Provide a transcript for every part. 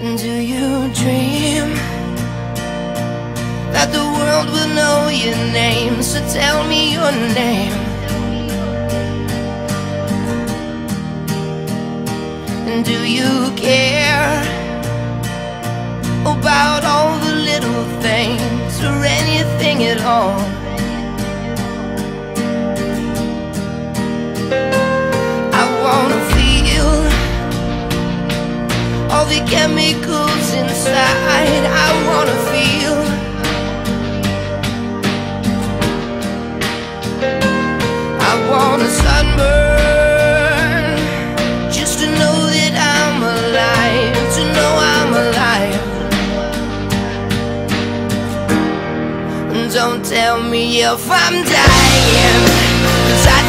Do you dream that the world will know your name? So tell me your name. Do you care about all the little things or anything at all? All the chemicals inside. I wanna feel. I wanna sunburn just to know that I'm alive, to know I'm alive. Don't tell me if I'm dying, cause I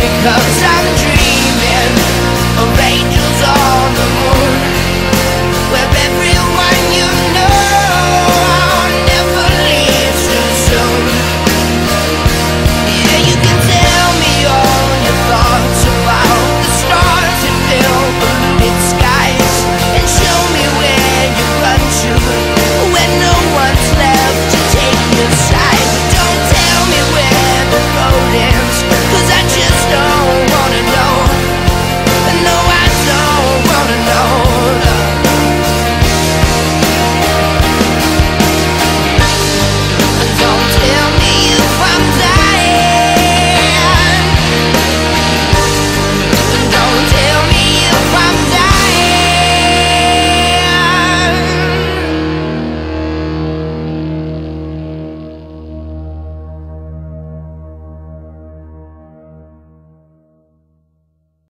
because I'm dreaming.